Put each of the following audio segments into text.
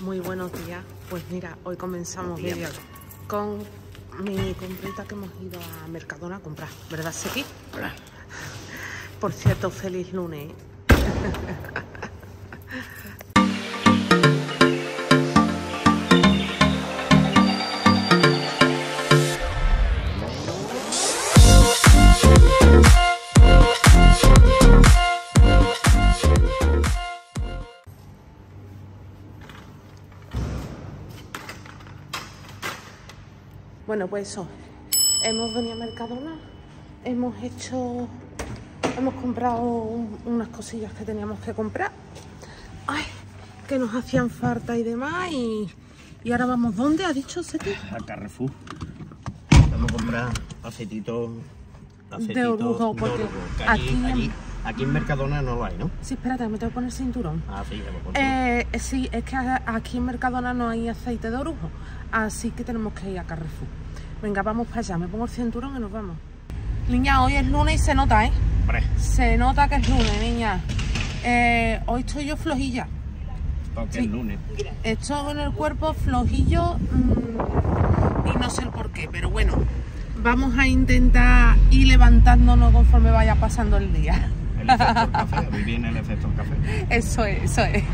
Muy buenos días. Pues mira, hoy comenzamos vídeo con mi comprita que hemos ido a Mercadona a comprar, ¿verdad, Seki? Por cierto, feliz lunes. Bueno, pues eso. Hemos venido a Mercadona, hemos hecho, hemos comprado un- unas cosillas que teníamos que comprar. Ay, que nos hacían falta y demás. Y, y ahora vamos, ¿dónde ha dicho Seti? a Carrefour. Vamos a comprar aceitito, aceitito De orujo, de porque orujo, aquí allí, aquí en Mercadona no lo hay, ¿no? Sí, espérate, me tengo que poner el cinturón. Ah, sí, ya lo pongo. Eh, sí, es que aquí en Mercadona no hay aceite de orujo, así que tenemos que ir a Carrefour. Venga, vamos para allá, me pongo el cinturón y nos vamos. Niña, hoy es lunes y se nota, ¿eh? Hombre, Se nota que es lunes, niña. Eh, hoy estoy yo flojilla. porque Sí. es lunes. Estoy en el cuerpo flojillo mm, y no sé el por qué, pero bueno, vamos a intentar ir levantándonos conforme vaya pasando el día. El efecto café, hoy viene el efecto café. Eso es, eso es.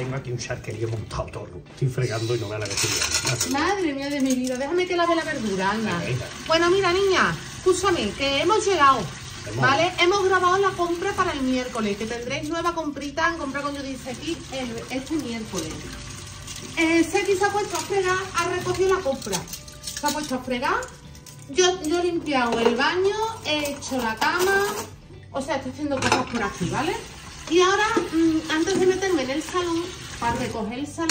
Tengo aquí un charquerío montado todo. Estoy fregando y no me la que Madre mía de mi vida, déjame que lave la verdura, anda. Venga. Bueno, mira, niña, escúchame, que hemos llegado. Hemos. ¿Vale? Hemos grabado la compra para el miércoles, que tendréis nueva comprita en compra con Judy aquí el, este miércoles. Eh, Seki se ha puesto a fregar, ha recogido la compra. Se ha puesto a fregar. Yo, yo he limpiado el baño, he hecho la cama, o sea, estoy haciendo cosas por aquí, ¿vale? Y ahora, mm, antes de meterme en el salón, para recoger el salón,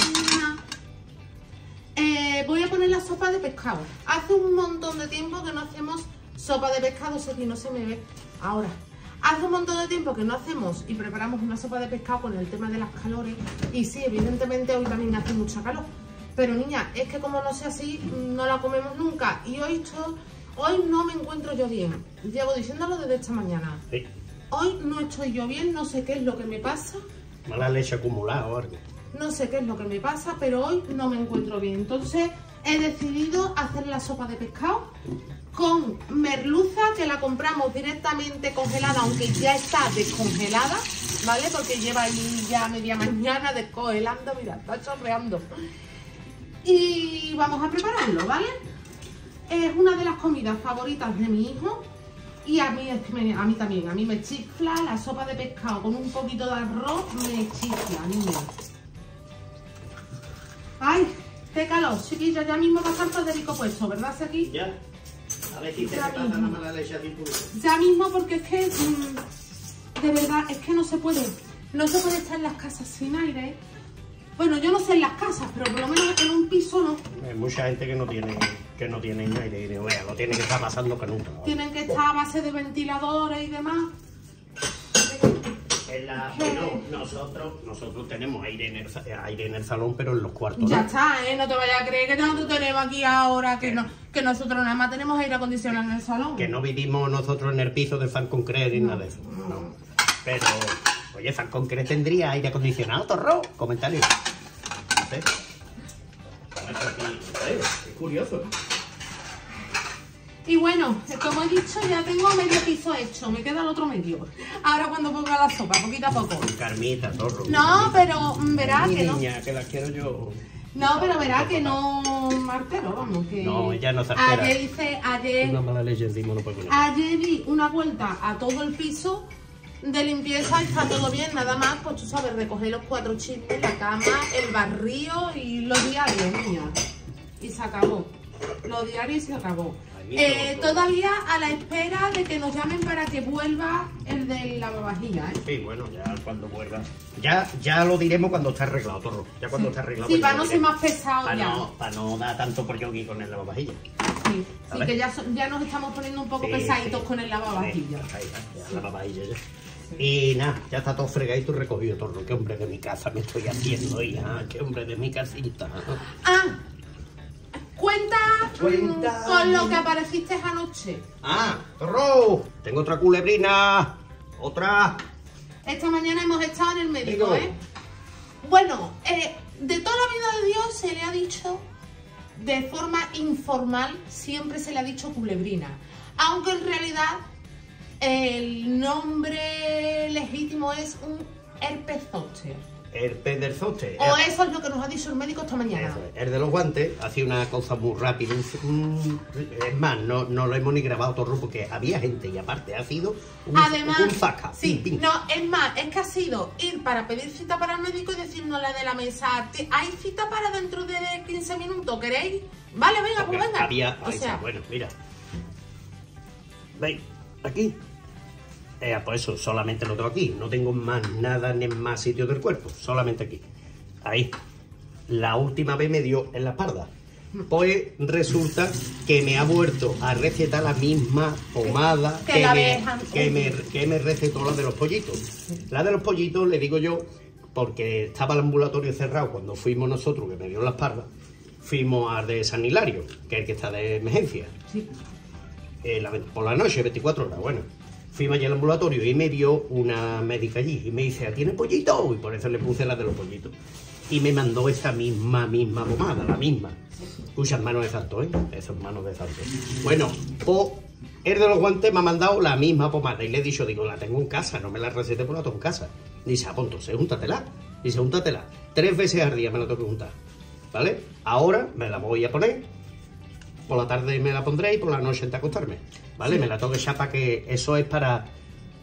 eh, voy a poner la sopa de pescado. Hace un montón de tiempo que no hacemos sopa de pescado, sé que no se me ve ahora. Hace un montón de tiempo que no hacemos y preparamos una sopa de pescado con el tema de las calores. Y sí, evidentemente hoy también hace mucha calor. Pero niña, es que como no sea así, no la comemos nunca. Y hoy, esto- hoy no me encuentro yo bien. Llevo diciéndolo desde esta mañana. Sí. Hoy no estoy yo bien, no sé qué es lo que me pasa. Mala leche acumulada o algo. No sé qué es lo que me pasa, pero hoy no me encuentro bien. Entonces he decidido hacer la sopa de pescado con merluza, que la compramos directamente congelada, aunque ya está descongelada, ¿vale? Porque lleva ahí ya media mañana descongelando, mira, está chorreando. Y vamos a prepararlo, ¿vale? Es una de las comidas favoritas de mi hijo. Y a mí, es que me- a mí también, a mí me chifla la sopa de pescado con un poquito de arroz, me chifla, niña. Ay, qué calor, chiquillos, ya mismo va a estar Federico puesto, ¿verdad, Seki? Ya. A ver si te Ya pasa mismo. la mala leche a ti puro. Ya mismo porque es que, mm, de verdad, es que no se puede, no se puede estar en las casas sin aire. Bueno, yo no sé en las casas, pero por lo menos en un piso no. Hay mucha gente que no tiene, que no tiene aire y digo, vea, lo tiene que estar pasando canuta. Tienen que estar a base de ventiladores y demás. En la, bueno, nosotros, nosotros tenemos aire en, el, sa- aire en el salón, pero en los cuartos. Ya no. está, ¿eh? No te vayas a creer que nosotros tenemos aquí ahora, que, no, que nosotros nada más tenemos aire acondicionado en el salón. Que no vivimos nosotros en el piso de Fan Concret ni nada de eso. No. Pero, oye, Fan Concret tendría aire acondicionado, torro. Comentario. No no Es curioso. Y bueno, como he dicho, ya tengo medio piso hecho, me queda el otro medio. Ahora cuando ponga la sopa, poquito a poco. Carmita, torro. No, pero mm, verá Mi que no. niña, que la quiero yo. No, pero verá que no martero, vamos, que... No, ella no se altera. Ayer hice, Una ayer, mala leche encima no puede poner. ayer di una vuelta a todo el piso de limpieza y está todo bien, nada más, pues tú sabes, recoger los cuatro chismes, la cama, el barrío y los diarios, niña. Y se acabó. Los diarios y se acabó. Eh, todavía a la espera de que nos llamen para que vuelva el de lavavajillas, ¿eh? Sí, bueno, ya cuando vuelva. Ya, ya lo diremos cuando esté arreglado, torro. Ya cuando esté arreglado. Sí, pues para no ser más pesado Para ya. no, para no dar tanto por yogi con el lavavajillas. Sí, sí, que ya, ya nos estamos poniendo un poco Sí, pesaditos sí. con el. Sí, ahí está, ya, ya. Y nada, ya está todo fregadito y recogido torro. Qué hombre de mi casa me estoy haciendo, hija. Qué hombre de mi casita. Ah, cuenta, Cuenta. con lo que apareciste anoche. Ah, torro. Tengo otra culebrina. Otra. Esta mañana hemos estado en el médico. ¿eh? Bueno, eh, de toda la vida de Dios se le ha dicho de forma informal, siempre se le ha dicho culebrina. Aunque en realidad el nombre legítimo es un herpes zóster. Herpes del zoster. O eso es lo que nos ha dicho el médico esta mañana. Es. El de los guantes hacía una cosa muy rápida. un- es más, no, no lo hemos ni grabado todo porque había gente y aparte ha sido un, Además, un sí, pim, pim. no, es más, es que ha sido ir para pedir cita para el médico y decirnos la de la mesa, "Te- hay cita para dentro de 15 minutos, ¿queréis? Vale, venga, Porque pues venga. Había, o sea, bueno, mira. ¿Veis? Aquí. Eh, pues eso, solamente lo tengo aquí. No tengo más nada ni en más sitios del cuerpo. Solamente aquí. Ahí. La última vez me dio en la espalda. Pues resulta que me ha vuelto a recetar la misma pomada Que la me, que, me, que me recetó la de los pollitos. La de los pollitos, le digo yo, porque estaba el ambulatorio cerrado cuando fuimos nosotros, que me dio la espalda, fuimos al de San Hilario, que es el que está de emergencia sí. eh, la- por la noche, 24 horas, bueno. Fuimos allí al ambulatorio y me vio una médica allí y me dice, ¿tiene pollito? Y por eso le puse la de los pollitos. Y me mandó esa misma, misma pomada, la misma. Escuchas manos de santo, ¿eh? Esas manos de santo. Bueno, pues el de los guantes me ha mandado la misma pomada y le he dicho, digo, la tengo en casa, no me la recete por la tengo en casa. Dice, ah, pues entonces, júntatela. Dice. Tres veces al día me la tengo que juntar. ¿Vale? Ahora me la voy a poner por la tarde me la pondré y por la noche antes de acostarme. ¿Vale? Me la tengo que echar para que eso es para.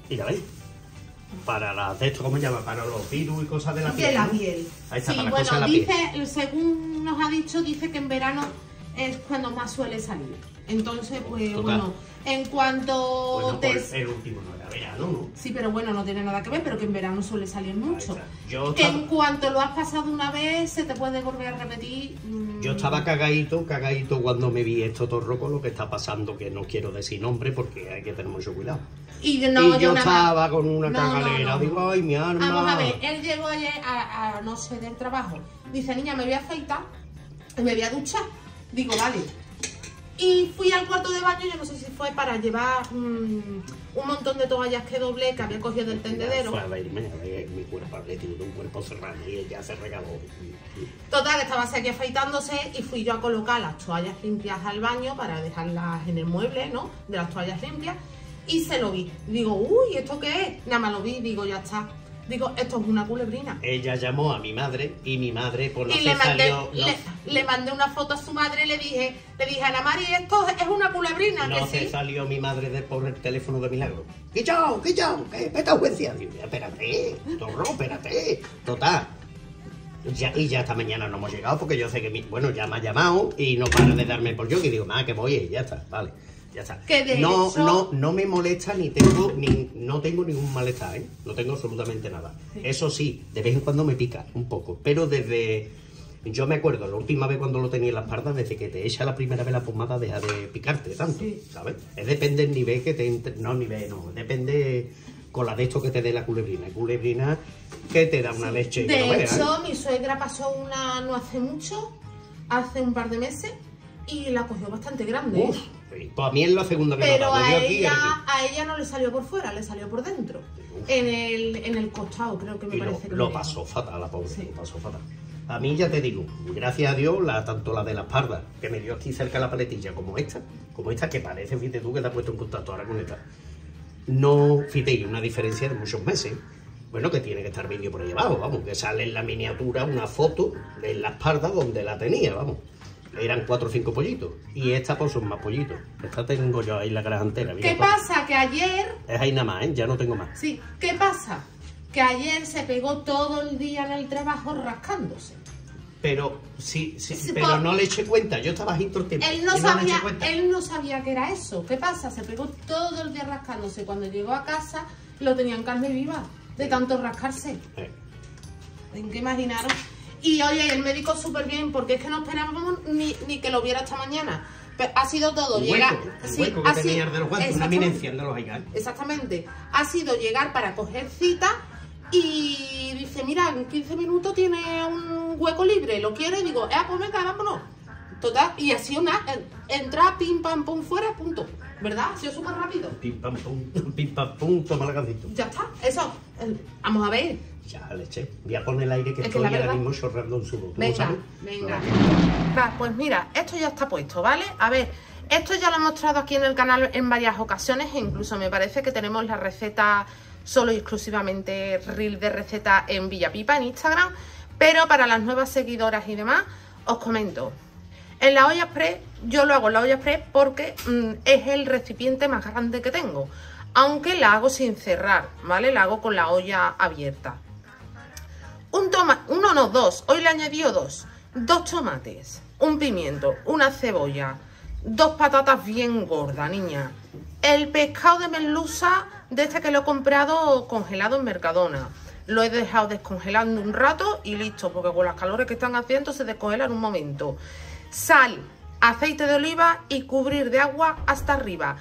Mira, ¿veis? Para las de esto, ¿cómo se llama? Para los virus y cosas de la piel. De la piel. Ahí está, sí, para bueno, la piel. dice, según nos ha dicho, dice que en verano es cuando más suele salir. Entonces, pues Total. bueno, en cuanto Bueno, te... pues el último no verano, ¿no? Sí, pero bueno, no tiene nada que ver, pero que en verano suele salir mucho. Yo estaba- en cuanto lo has pasado una vez, se te puede volver a repetir. mm, Yo estaba cagadito, cagadito cuando me vi esto torro con lo que está pasando, que no quiero decir nombre porque hay que tener mucho cuidado. Y no, y yo yo nada más. estaba con una No, no, cagalera, no. digo, ay, mi arma. Vamos a ver, él llegó ayer a, a, no sé, del trabajo. Dice, niña, me voy a afeitar y me voy a duchar. Digo, vale. Y fui al cuarto de baño, yo no sé si fue para llevar mm, un montón de toallas que doblé, que había cogido del tendedero. Fue a verme, a ver mi cuerpo atlético, un cuerpo serrano y ella se regaló. Total, estaba aquí afeitándose y fui yo a colocar las toallas limpias al baño para dejarlas en el mueble, ¿no? De las toallas limpias. Y se lo vi. Digo, uy, ¿esto qué es? Nada más lo vi, digo, ya está. Digo, esto es una culebrina. Ella llamó a mi madre y mi madre, pues no y le mandé, salió. no- le, le mandé una foto a su madre y le dije, le dije, Ana Mari, esto es una culebrina, No que se sí. salió mi madre de por el teléfono de milagro. ¿Qué chao? ¿Qué chao? ¿Qué peta juecia? Digo, espérate, torro, espérate. Total. Ya, y ya esta mañana no hemos llegado porque yo sé que mi, bueno, ya me ha llamado y no para de darme por yo y digo, más que voy y ya está, vale. Ya está. No, hecho- no, no me molesta ni tengo ni no tengo ningún malestar, ¿eh? No tengo absolutamente nada. Eso sí, de vez en cuando me pica un poco, pero desde yo me acuerdo la última vez cuando lo tenía en la espalda, desde que te echa la primera vez la pomada deja de picarte tanto, Sí. ¿sabes? Es depende del nivel que te entre, no nivel, no, depende con la de esto que te dé la culebrina, culebrina que te da una leche. no De ¿eh? hecho, mi suegra pasó una no hace mucho, hace un par de meses, y la cogió bastante grande. Uf, sí. Pues a mí es la segunda que me Pero dado, a ella, a ella no le salió por fuera, le salió por dentro. Uf. En el, en el costado, creo que me Y lo, parece lo me pasó fatal, la pobre, Sí. lo pasó fatal. A mí ya te digo, gracias a Dios, la, tanto la de la espalda, que me dio aquí cerca la paletilla, como esta, como esta que parece, fíjate tú que te has puesto en contacto ahora con esta. No, fíjate, hay una diferencia de muchos meses. Bueno, que tiene que estar vídeo por ahí abajo, vamos, que sale en la miniatura una foto de la espalda donde la tenía, vamos. Eran cuatro o cinco pollitos. Y esta pues son más pollitos. Esta tengo yo ahí la gran entera. mira, ¿Qué pasa? Que ayer Es ahí nada más, ¿eh? Ya no tengo más. Sí, ¿qué pasa? Que ayer se pegó todo el día en el trabajo rascándose. Pero sí, sí, Sí, pero por- no le eché cuenta. Yo estaba ahí todo el tiempo. Él no, sabía, cuenta. él no sabía que era eso. ¿Qué pasa? Se pegó todo el día rascándose. Cuando llegó a casa lo tenían carne viva de tanto rascarse. Eh, ¿En qué imaginaron? Y oye, el médico súper bien, porque es que no esperábamos ni, ni que lo viera esta mañana. Pero ha sido todo. llegar, hueco, un sí, hueco que ha tenía sido- el de los guantes, una eminencia de los Aigan. Exactamente. Ha sido llegar para coger cita y dice, mira, en 15 minutos tiene un hueco libre, ¿lo quiere? Y digo, eh, pues venga, vámonos. Total, y ha sido una, entra, pim, pam, pum, fuera, punto. ¿Verdad? Ha sido súper rápido. Pim pam pum, pim pam pum, toma la. Ya está, eso. Vamos a ver, Ya le eché. Voy a poner el aire que Es que estoy la ahora mismo chorrando un subo. ¿Tú lo Venga, venga. Va, pues mira, esto ya está puesto, ¿vale? A ver, esto ya lo he mostrado aquí en el canal en varias ocasiones e incluso me parece que tenemos la receta solo y exclusivamente reel de receta en Villapipa, en Instagram. Pero para las nuevas seguidoras y demás, os comento. En la olla express, yo lo hago en la olla express porque mm, es el recipiente más grande que tengo. Aunque la hago sin cerrar, ¿vale? La hago con la olla abierta. Un toma, uno no, dos. Hoy le he añadido dos. Dos tomates, un pimiento, una cebolla, dos patatas bien gordas, niña. El pescado de merluza, de este que lo he comprado congelado en Mercadona. Lo he dejado descongelando un rato y listo, porque con las calores que están haciendo se descongela en un momento. Sal, aceite de oliva y cubrir de agua hasta arriba.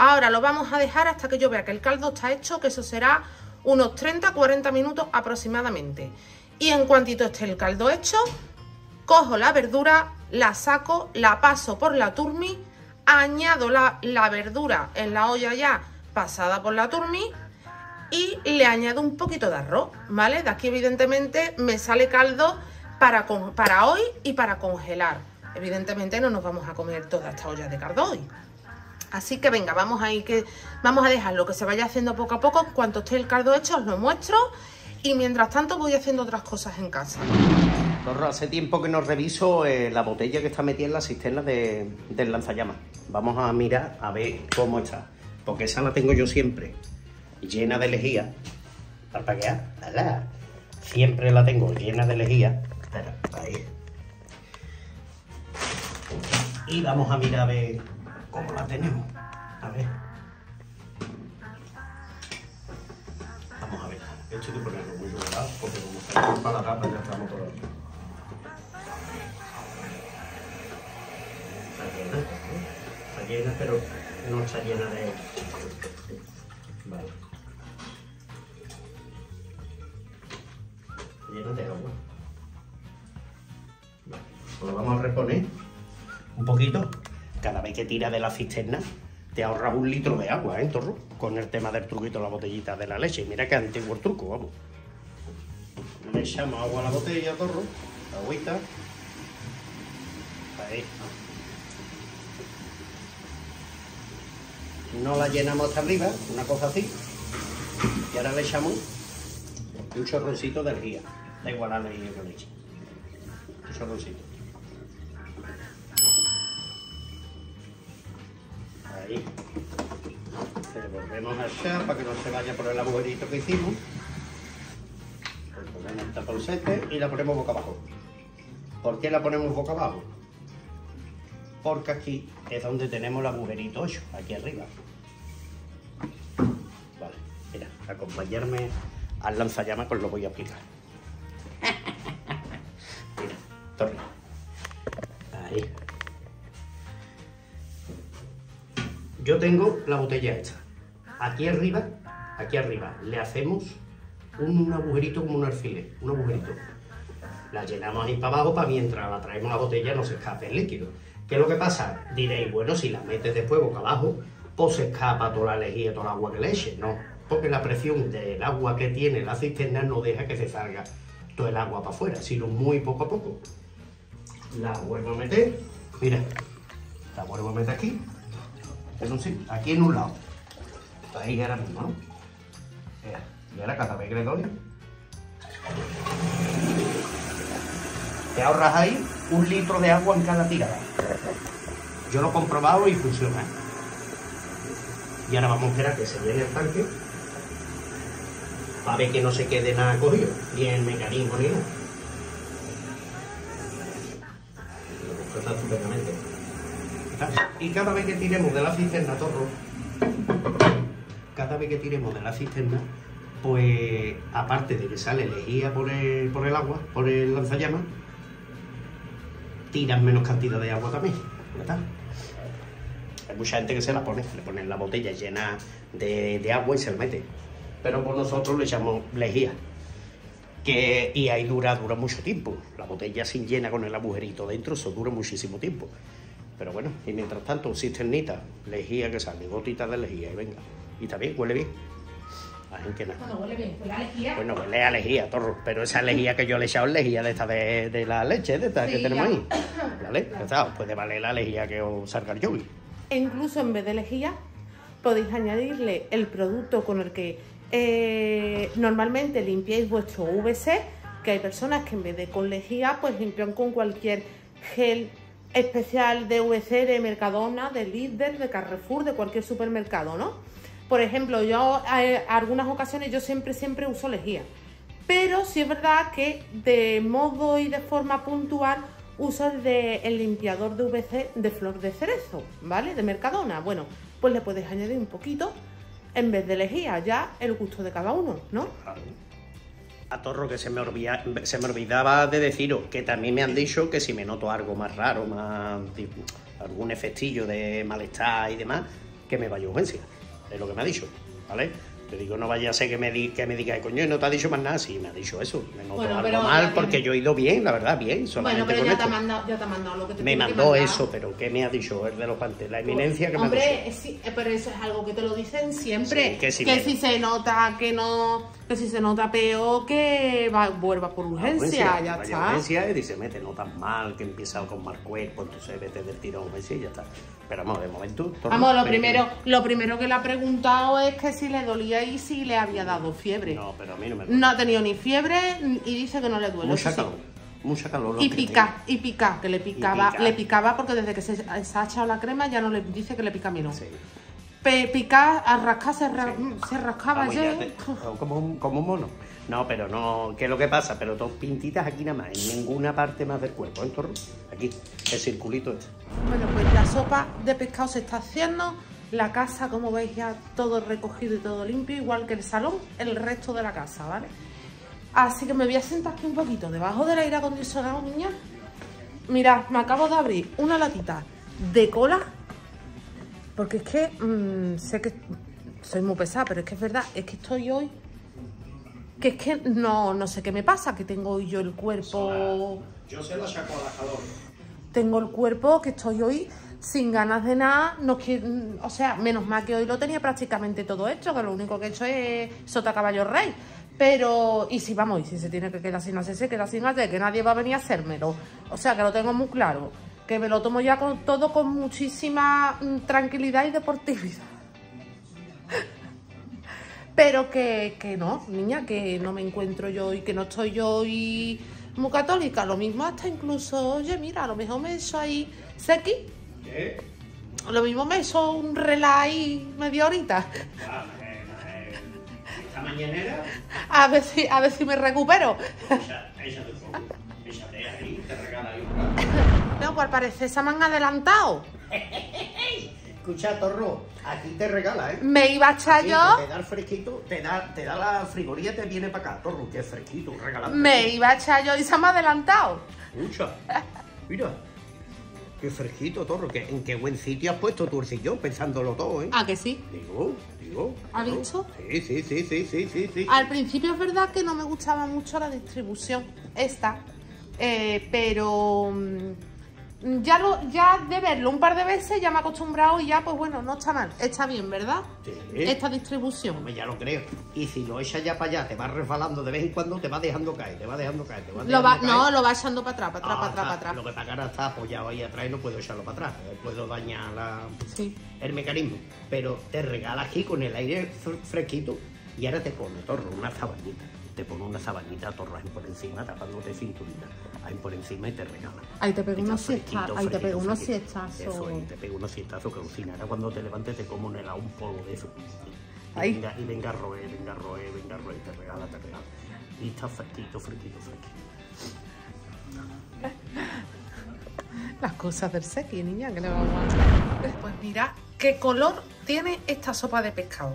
Ahora lo vamos a dejar hasta que yo vea que el caldo está hecho, que eso será unos 30-40 minutos aproximadamente. Y en cuantito esté el caldo hecho, cojo la verdura, la saco, la paso por la turmi, añado la, la verdura en la olla ya pasada por la turmi y le añado un poquito de arroz, ¿vale? De aquí evidentemente me sale caldo para, con- para hoy y para congelar. Evidentemente no nos vamos a comer toda esta olla de caldo hoy. Así que venga, vamos a ir que vamos a dejarlo que se vaya haciendo poco a poco. Cuanto esté el caldo hecho os lo muestro y mientras tanto voy haciendo otras cosas en casa. Torro, hace tiempo que no reviso eh, la botella que está metida en la cisterna de- del lanzallamas. Vamos a mirar a ver cómo está. Porque esa la tengo yo siempre llena de lejía. Parpaquear, ala. Siempre la tengo llena de lejía. Espera, ahí. Y vamos a mirar a ver cómo la tenemos. A ver. Vamos a ver. Esto hay que ponerlo muy dorado porque como está para la tapa ya estamos todos. Está llena, está llena, pero no está llena de. Vale. Está llena de agua. Pues lo vamos a reponer un poquito. Cada vez que tira de la cisterna, te ahorras un litro de agua, ¿eh, Torro? Con el tema del truquito de la botellita de la leche. Mira que antiguo el truco, vamos. Le echamos agua a la botella, Torro. Agüita. Ahí. No la llenamos hasta arriba, una cosa así. Y ahora le echamos un chorroncito de lejía. Da igual la lejía que le eche. Un chorroncito. Ahí. Le volvemos a echar para que no se vaya por el agujerito que hicimos. Le ponemos taponcete y la ponemos boca abajo. ¿Por qué la ponemos boca abajo? Porque aquí es donde tenemos el agujerito hecho, aquí arriba. Vale, mira, acompañarme al lanzallamas pues lo voy a explicar. mira, torre. Yo tengo la botella hecha. Aquí arriba, aquí arriba, le hacemos un agujerito como un alfiler, un agujerito. La llenamos ahí para abajo para mientras la traemos la botella no se escape el líquido. ¿Qué es lo que pasa? Diréis, bueno, si la metes después boca abajo, pues se escapa toda la lejía, toda el agua que le eches. No, porque la presión del agua que tiene la cisterna no deja que se salga todo el agua para afuera, sino muy poco a poco. La vuelvo a meter, mira, la vuelvo a meter aquí, en un sitio, aquí en un lado. Ahí ahora mismo, ¿no? Y ahora le doy, te ahorras ahí un litro de agua en cada tirada. Yo lo he comprobado y funciona. Y ahora vamos a esperar que se llene el tanque para ver que no se quede nada cogido, ni el mecanismo ni nada. Y cada vez que tiremos de la cisterna, torro, cada vez que tiremos de la cisterna, pues aparte de que sale lejía por el, por el agua, por el lanzallamas, tiran menos cantidad de agua también. Está. Hay mucha gente que se la pone, le ponen la botella llena de, de agua y se la mete. Pero por nosotros le echamos lejía. Que, y ahí dura, dura mucho tiempo. La botella sin llena con el agujerito dentro, eso dura muchísimo tiempo. Pero bueno, y mientras tanto, cisternita, lejía que sale, gotita de lejía y venga. Y también huele bien. Ay, que nada. Bueno, huele bien, huele a lejía. Bueno, huele a lejía, torro, pero esa lejía que yo le he echado es lejía de esta de, de la leche, de esta que tenemos ya. ahí. ¿Vale? Está, os puede valer la lejía que os salga el yogi. E incluso en vez de lejía, podéis añadirle el producto con el que eh, normalmente limpiáis vuestro VC, que hay personas que en vez de con lejía, pues limpian con cualquier gel especial de VC de Mercadona, de Lidl, de Carrefour, de cualquier supermercado, ¿no? Por ejemplo, yo eh, algunas ocasiones yo siempre, siempre uso lejía. Pero sí es verdad que de modo y de forma puntual uso el, de, el limpiador de VC de flor de cerezo, ¿vale? De Mercadona. Bueno, pues le puedes añadir un poquito en vez de lejía, ya el gusto de cada uno, ¿no? A Torro, que se me, olvida- se me olvidaba de deciros que también me han dicho que si me noto algo más raro, más algún efectillo de malestar y demás, que me vaya a urgencia. Es lo que me ha dicho, ¿vale? Te digo, no vaya a ser que me, di, que me diga, coño, no te ha dicho más nada. Sí, me ha dicho eso. Me noto Bueno, algo mal porque yo he ido bien, la verdad, bien. Solamente Bueno, pero con ya te, ha esto. mandado, ya te ha mandado lo que te Me que mandó eso, pero ¿qué me ha dicho? El de los pantes, la eminencia que me ha dicho. eh, sí, pero eso es algo que te lo dicen siempre. Sí, que si que me- si se nota que no, que si se nota peor, que va, vuelva por urgencia, ya vaya está. urgencia y dice, mete, no tan mal, que empieza con mal cuerpo, entonces vete del tirón a urgencia y ya está. Pero vamos, de momento... Vamos, lo primero, lo primero que le ha preguntado es que si le dolía y si le había dado fiebre. No, pero a mí no me duele. No ha tenido ni fiebre y dice que no le duele. Mucha sí. calor, mucha calor. lo Y pica, y pica, que le picaba, pica. le picaba porque desde que se, se ha echado la crema ya no le dice que le pica menos. Sí. Picar, a rascar, se, ra- se rascaba ayer. te- como, un, como un mono. No, pero no, ¿qué es lo que pasa? Pero dos pintitas aquí nada más, en ninguna parte más del cuerpo, ¿en torno? Aquí, el circulito este. Bueno, pues la sopa de pescado se está haciendo. La casa, como veis, ya todo recogido y todo limpio, igual que el salón, el resto de la casa, ¿vale? Así que me voy a sentar aquí un poquito debajo del aire acondicionado, niña. Mirad, me acabo de abrir una latita de cola. Porque es que mm, sé que soy muy pesada, pero es que es verdad, es que estoy hoy. Que es que no, no sé qué me pasa, que tengo hoy yo el cuerpo Yo se lo saco a la calor. tengo el cuerpo que estoy hoy sin ganas de nada, no que, mm, o sea, menos mal que hoy lo tenía prácticamente todo hecho, que lo único que he hecho es sota caballo rey. Pero, y si vamos, y si se tiene que quedar sin hacer, se queda sin hacer, que nadie va a venir a hacérmelo. O sea, que lo tengo muy claro, que me lo tomo ya con todo con muchísima mm, tranquilidad y deportividad. Pero que, que no, niña, que no me encuentro yo y que no estoy yo hoy muy católica. Lo mismo hasta incluso, oye, mira, a lo mejor me hecho ahí sequi. ¿Qué? Lo mismo me hecho un relay ahí media horita. Ah, eh, eh, Esta mañanera, A ver si, a ver si me recupero. Pues al parecer se me han adelantado. Escucha, Torro, aquí te regala, ¿eh? Me iba a echar yo, Te da el fresquito, te da, te da la frigoría, te viene para acá, Torro, que es fresquito, regalado. me iba a echar yo y se me ha adelantado. Escucha, mira, qué fresquito, Torro, que, en qué buen sitio has puesto tu sillón, pensándolo todo, ¿eh? ¿A que sí? Digo, digo. ¿Ha claro. visto? Sí, sí, sí, sí, sí, sí, sí. Al principio es verdad que no me gustaba mucho la distribución esta, eh, pero mm, ya lo, ya de verlo un par de veces ya me he acostumbrado y ya pues bueno, no está mal, está bien, ¿verdad? Sí. Esta distribución. Hombre, ya lo creo. Y si lo echas ya para allá, te vas resbalando de vez en cuando, te va dejando caer, te va dejando caer, te va Lo va, dejando no, lo va echando para atrás, para atrás, Ah, para atrás, para atrás. Lo que que ahora está apoyado ahí atrás y no puedo echarlo para atrás. eh, Puedo dañar la- Sí. el mecanismo. Pero te regala aquí con el aire fr- fresquito y ahora te pone, torro, una sabanita. Te pone una sabanita, torro, ahí por encima, tapándote cinturita. Ahí por encima y te regala. Ahí te pega unos siesta- fresquito, ahí te pega unos siestazos. Eso es, te pega unos siestazos que alucina. Ahora cuando te levantes te como un helado, un polvo de eso. Y venga, y venga a roer, venga a roer, venga a roer, te regala, te regala. Y está fresquito, fresquito, fresquito. Las cosas del sequi, niña, que le vamos a hacer. Pues mira qué color tiene esta sopa de pescado.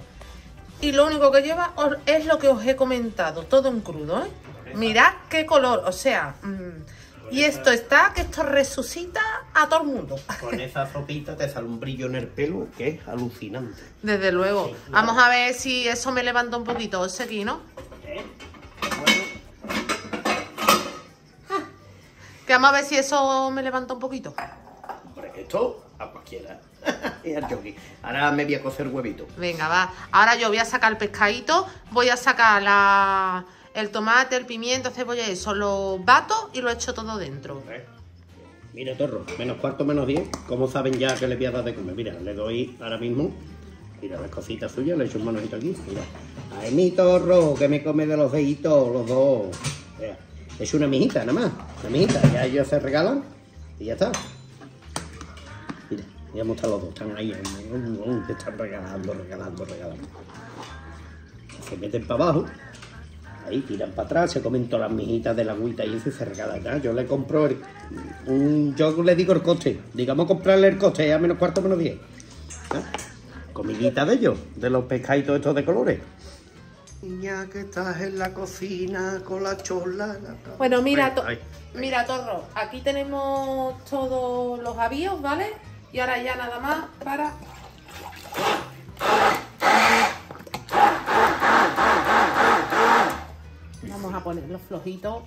Y lo único que lleva es lo que os he comentado, todo en crudo, ¿eh? Mirad qué color, o sea, mm, y esto está, que esto resucita a todo el mundo. Con esa sopita te sale un brillo en el pelo que es alucinante. Desde luego. Sí, claro. Vamos a ver si eso me levanta un poquito el sequi, ¿no? ¿Eh? Bueno, Que vamos a ver si eso me levanta un poquito. hombre, esto a cualquiera. y al yogi. Ahora me voy a cocer huevito. Venga, va. Ahora yo voy a sacar el pescadito, voy a sacar la, el tomate, el pimiento, cebolla, eso, lo bato y lo echo todo dentro. ¿Eh? Mira, torro, menos cuarto, menos diez. ¿Cómo saben ya que le voy a dar de comer? Mira, le doy ahora mismo. Mira, las cositas suyas, le echo un manojito aquí. Mira. Ay, mi torro, que me come de los deditos, los dos. Mira, es una mijita, nada más. Una mijita. Ya ellos se regalan y ya está. Ya están los dos. Están ahí. Se están regalando, regalando, regalando. Se meten para abajo. Ahí tiran para atrás, se comen todas las mijitas de la agüita y eso y se regalan. ¿no? Yo le compro el, un, yo le digo el coste, digamos comprarle el coste a menos cuarto, menos diez. ¿no? Comidita de ellos, de los pescaditos estos de colores. Niña, que estás en la cocina con la chola. Bueno, mira, to- Ay, mira, Torro, aquí tenemos todos los avíos, ¿vale? Y ahora ya nada más para... Vamos a ponerlos flojitos.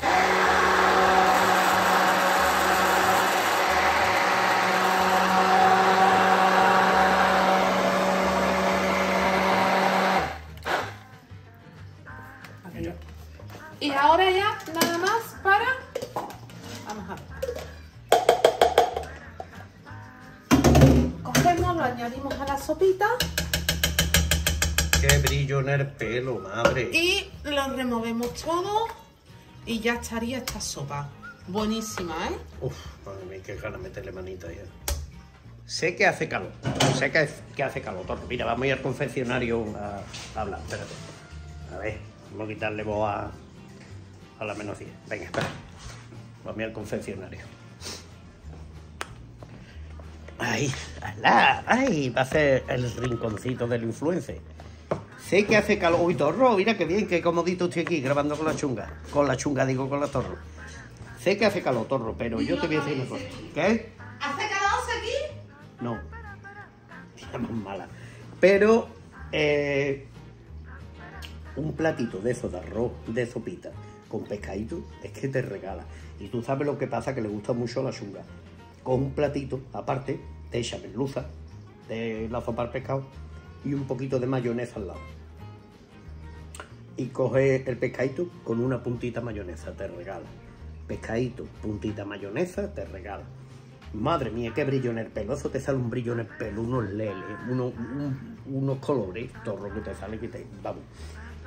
Aquí. Y ahora ya nada más para... añadimos a la sopita Qué brillo en el pelo, madre. y lo removemos todo y ya estaría esta sopa. Buenísima, ¿eh? Uf, madre mía, qué ganas meterle manita ya. Sé que hace calor, sé que, que hace calor, Torro. Mira, vamos a ir al confeccionario a, a hablar, espérate. A ver, vamos a quitarle voz a, a la menos 10. Venga, espera. Vamos a ir al confeccionario. Ay, alá, ay, va a ser el rinconcito del influencer. Sé que hace calor. Uy, Torro, mira qué bien, qué comodito estoy aquí grabando con la chunga. Con la chunga, digo, con la Torro. Sé que hace calor, Torro, pero yo te voy a decir una cosa. ¿Qué? ¿Hace calor aquí? No. Tía más mala. Pero eh, un platito de esos de arroz, de sopita, con pescadito, es que te regala. Y tú sabes lo que pasa, que le gusta mucho la chunga. Con un platito, aparte, te echa merluza, de la sopa al pescado y un poquito de mayonesa al lado. Y coge el pescadito con una puntita mayonesa, te regala. Pescadito, puntita mayonesa, te regala. Madre mía, qué brillo en el pelo. Eso te sale un brillo en el pelo, unos leles, unos, un- unos colores, torro que te sale que te. Vamos.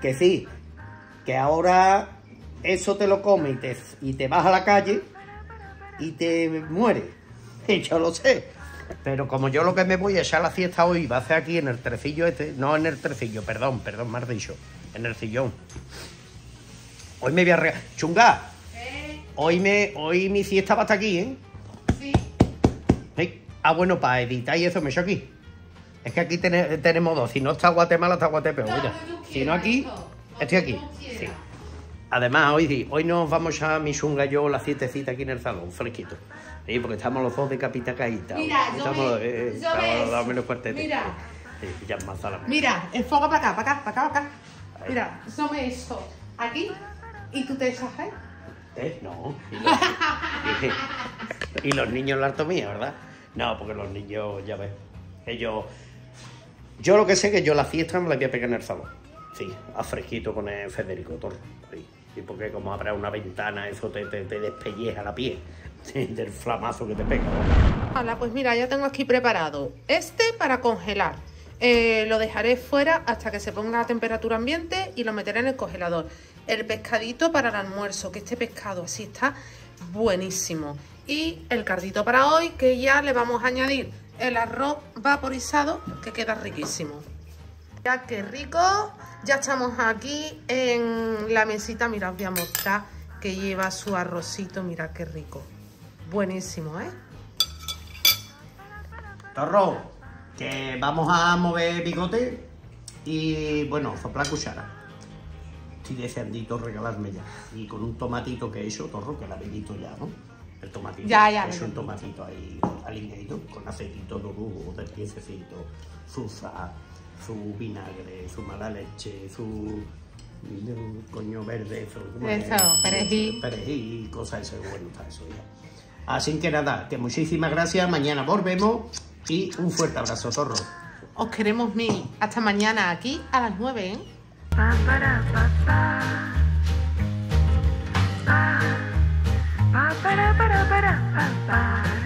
Que sí, que ahora eso te lo come y te, y te vas a la calle y te mueres. Y yo lo sé. Pero como yo lo que me voy a echar la fiesta hoy va a ser aquí en el trecillo este, no en el trecillo, perdón, perdón, más dicho, en el sillón. Hoy me voy a regalar. Chunga, hoy, me, hoy mi fiesta va hasta aquí, ¿eh? Sí. Ah, bueno, para editar y eso me echo aquí. Es que aquí tene- tenemos dos. Si no está Guatemala, está Guatepeor. Claro, Si no aquí, esto. estoy aquí. Sí. Además, hoy hoy nos vamos a mi chunga yo la fiestecita aquí en el salón, fresquito. Sí, porque estamos los dos de capita caída. Mira, yo me- eh, yo estamos me- los dos menos fuertes. mira. Sí, ya más. Mira, enfoca para acá, para acá, para acá, para acá. Ahí. Mira, yo me echo aquí y tú te echas ahí. ¿Eh? No. Y los, y- los niños la harto mía, ¿verdad? No, porque los niños, ya ves, ellos... Yo lo que sé que yo la fiesta me la voy a pegar en el salón. Sí, a fresquito con el Federico Torre. Sí. Y porque como habrá una ventana, eso te, te, te despelleja la piel del flamazo que te pega. Hola, pues mira, ya tengo aquí preparado este para congelar. Eh, lo dejaré fuera hasta que se ponga a temperatura ambiente y lo meteré en el congelador. El pescadito para el almuerzo, que este pescado así está buenísimo. Y el cardito para hoy, que ya le vamos a añadir el arroz vaporizado, que queda riquísimo. Ya qué rico, ya estamos aquí en la mesita, mira, os voy a mostrar que lleva su arrocito, mira qué rico. Buenísimo, ¿eh? Torro, que vamos a mover bigote y, bueno, soplar cuchara. Estoy deseandito regalarme ya. Y con un tomatito que he hecho, torro, que la he visto ya, ¿no? El tomatito. Ya, ya, He hecho un tomatito ahí alineado, con aceitito duro, del piececito, su sal, su vinagre, su mala leche, su mm, coño verde, eso, ¿cómo es? Eso, perejil. Perejil, cosas esas, bueno, está eso ya. Así que nada, que muchísimas gracias. Mañana volvemos Y un fuerte abrazo, zorro. Os queremos mil. Hasta mañana aquí a las 9, ¿eh? Pa, para, pa, pa. Pa. Pa, para, para, para, pa.